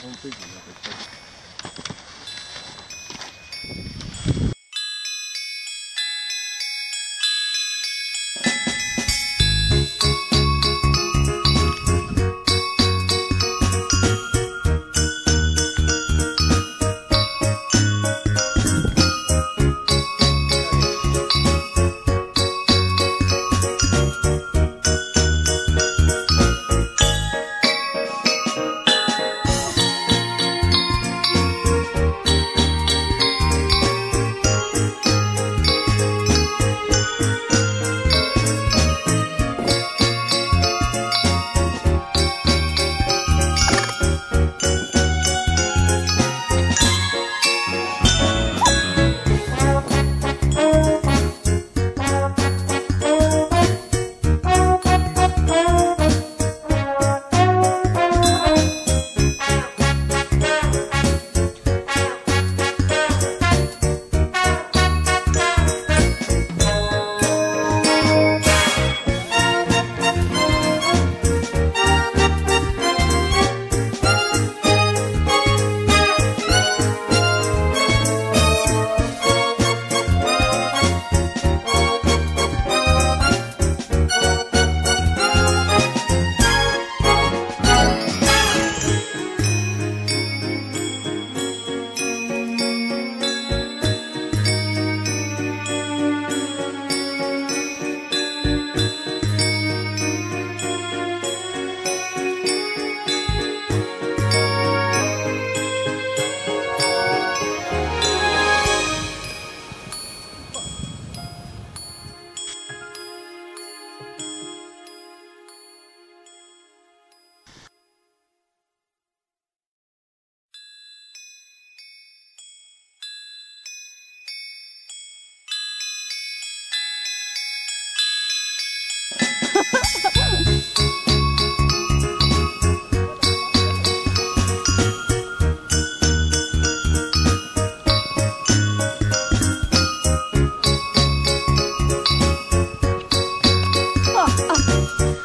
Vamos pedir, né? 啊。